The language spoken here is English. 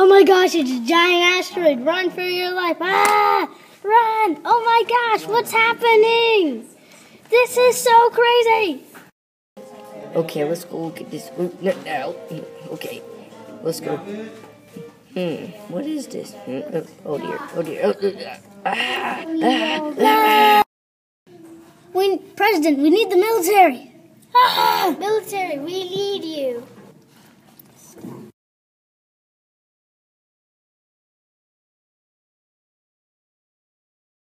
Oh my gosh, it's a giant asteroid. Run for your life. Ah! Run! Oh my gosh, what's happening? This is so crazy. Okay, let's go get this now. Hmm, okay, let's go. Hmm, what is this? Hmm, oh, oh dear, oh dear. Oh, ah, ah. ah. We, President, we need the military. Ah, military, we.